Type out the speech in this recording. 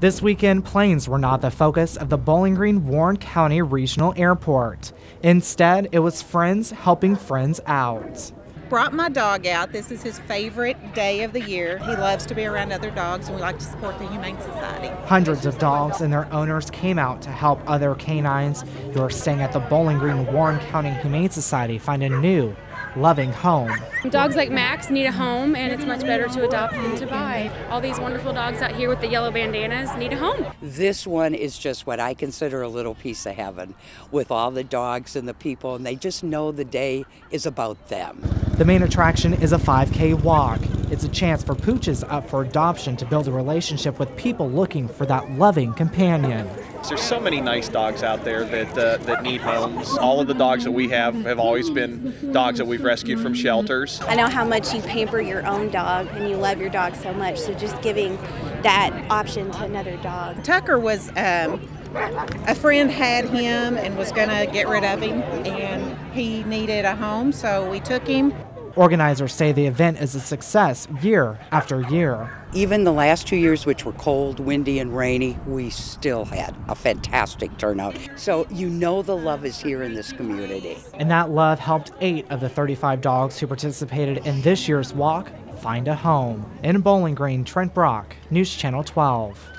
This weekend, planes were not the focus of the Bowling Green Warren County Regional Airport. Instead, it was friends helping friends out. Brought my dog out. This is his favorite day of the year. He loves to be around other dogs, and we like to support the Humane Society. Hundreds of dogs and their owners came out to help other canines who are staying at the Bowling Green Warren County Humane Society find a new, loving home. Dogs like Max need a home, and it's much better to adopt than to buy. All these wonderful dogs out here with the yellow bandanas need a home. This one is just what I consider a little piece of heaven with all the dogs and the people, and they just know the day is about them. The main attraction is a 5K walk. It's a chance for pooches up for adoption to build a relationship with people looking for that loving companion. There's so many nice dogs out there that uh, that need homes. All of the dogs that we have have always been dogs that we've rescued from shelters. I know how much you pamper your own dog and you love your dog so much, so just giving that option to another dog. Tucker was um, a friend had him and was going to get rid of him, and he needed a home, so we took him. Organizers say the event is a success year after year. Even the last two years, which were cold, windy, and rainy, we still had a fantastic turnout. So you know the love is here in this community. And that love helped eight of the 35 dogs who participated in this year's walk find a home. In Bowling Green, Trent Brock, News Channel 12.